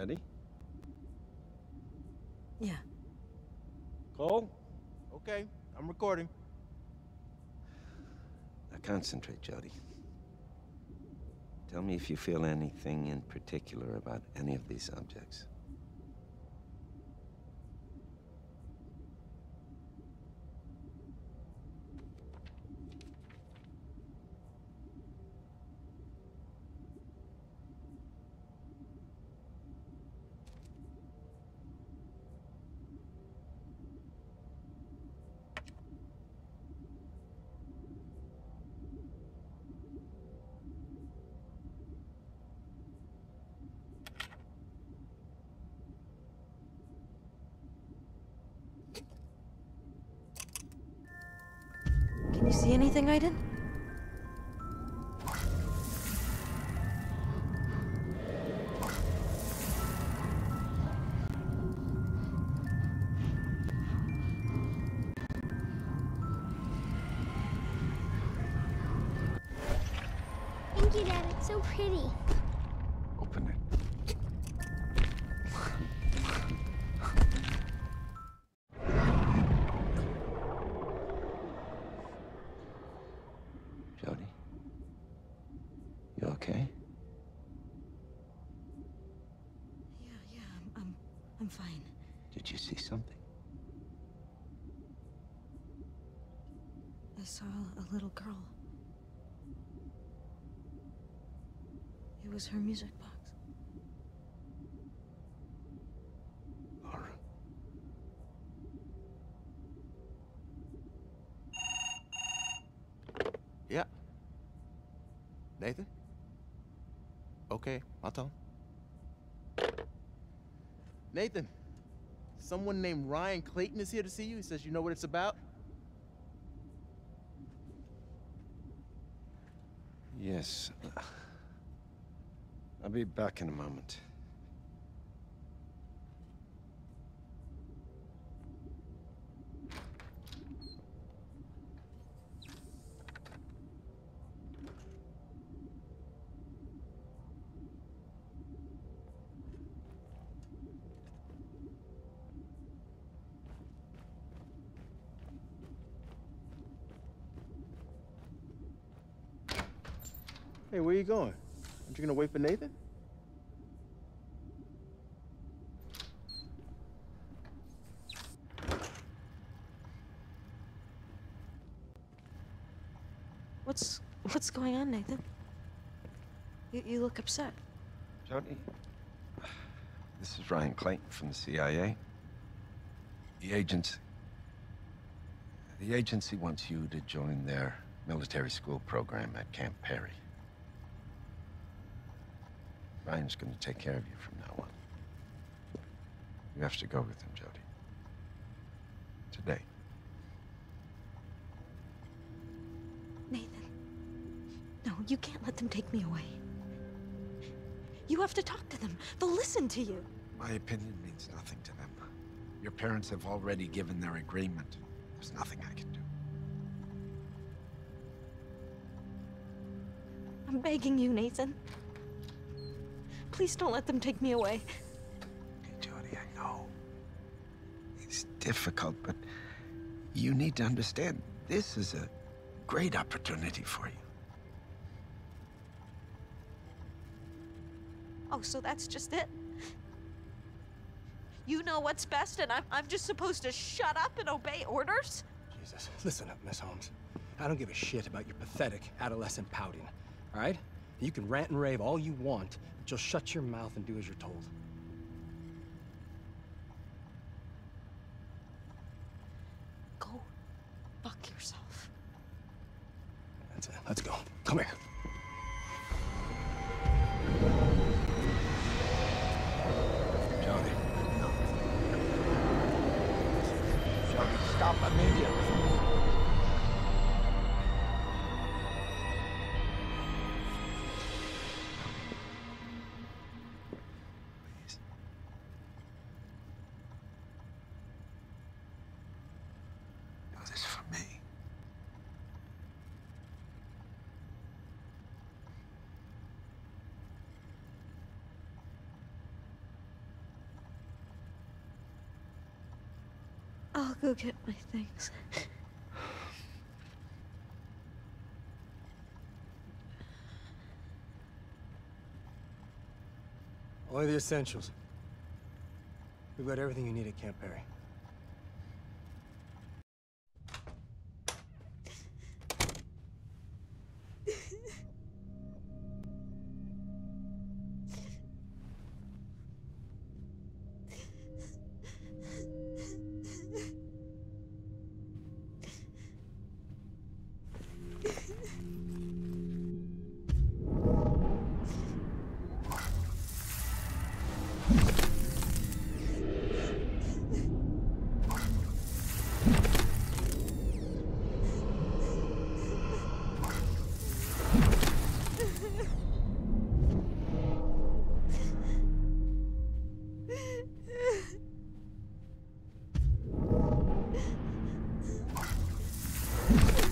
Ready? Yeah. Cole? Okay, I'm recording. Now concentrate, Jodie. Tell me if you feel anything in particular about any of these objects. You see anything, Aiden? Thank you, Dad. It's so pretty. Open it. I'm, fine. Did you see something? I saw a little girl. It was her music box. Laura? Yeah. Nathan? Okay, I'll tell him. Nathan, someone named Ryan Clayton is here to see you. He says you know what it's about. Yes. I'll be back in a moment. Hey, where are you going? Aren't you gonna wait for Nathan? What's what's going on, Nathan? You, you look upset. Jodie, this is Ryan Clayton from the CIA. The agency. The agency wants you to join their military school program at Camp Perry. Ryan's going to take care of you from now on. You have to go with him, Jodie. Today. Nathan. No, you can't let them take me away. You have to talk to them. They'll listen to you. My opinion means nothing to them. Your parents have already given their agreement. There's nothing I can do. I'm begging you, Nathan. Please don't let them take me away. Hey, Jodie, I know. It's difficult, but you need to understand this is a great opportunity for you. Oh, so that's just it? You know what's best, and I'm, I'm just supposed to shut up and obey orders? Jesus, listen up, Miss Holmes. I don't give a shit about your pathetic adolescent pouting, all right? You can rant and rave all you want, but you'll shut your mouth and do as you're told. Go fuck yourself. That's it. Let's go. Come here. of this for me. I'll go get my things. Only the essentials. We've got everything you need at Camp Perry. Don't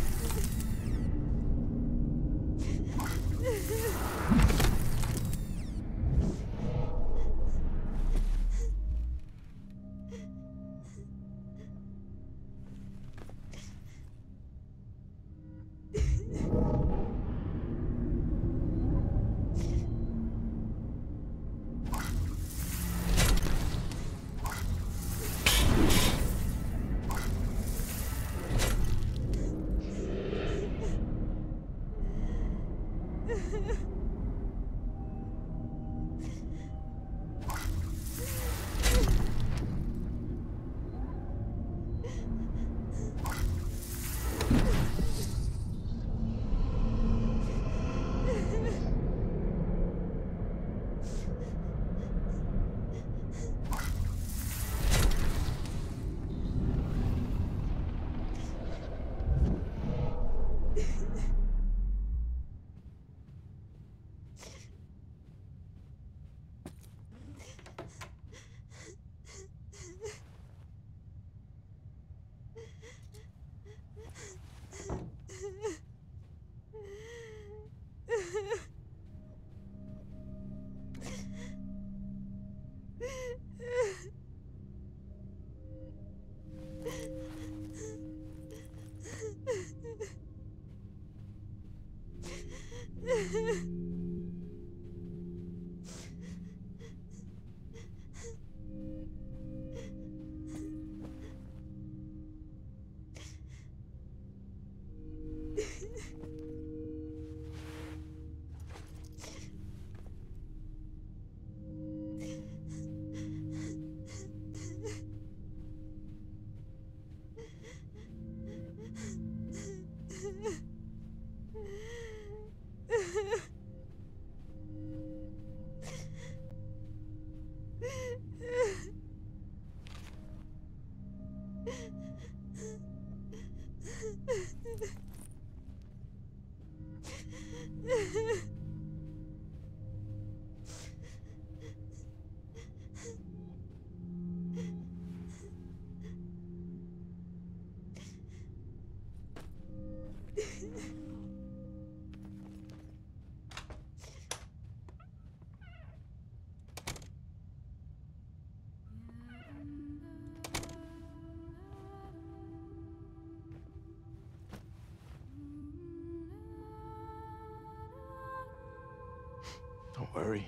Ha worry.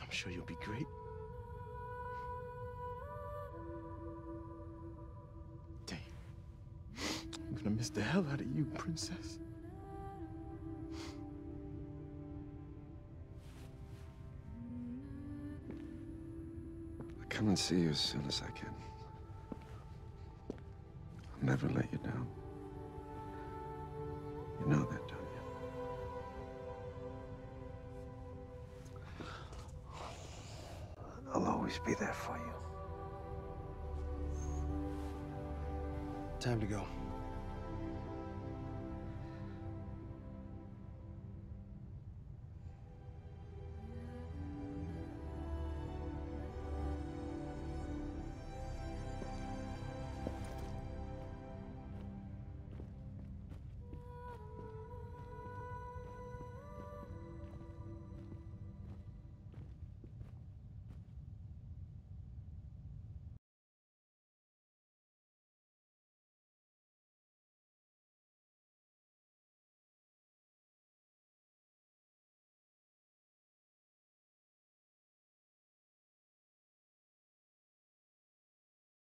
I'm sure you'll be great. Dang. I'm gonna miss the hell out of you, princess. I'll come and see you as soon as I can. I'll never let you down. You know that, Time to go.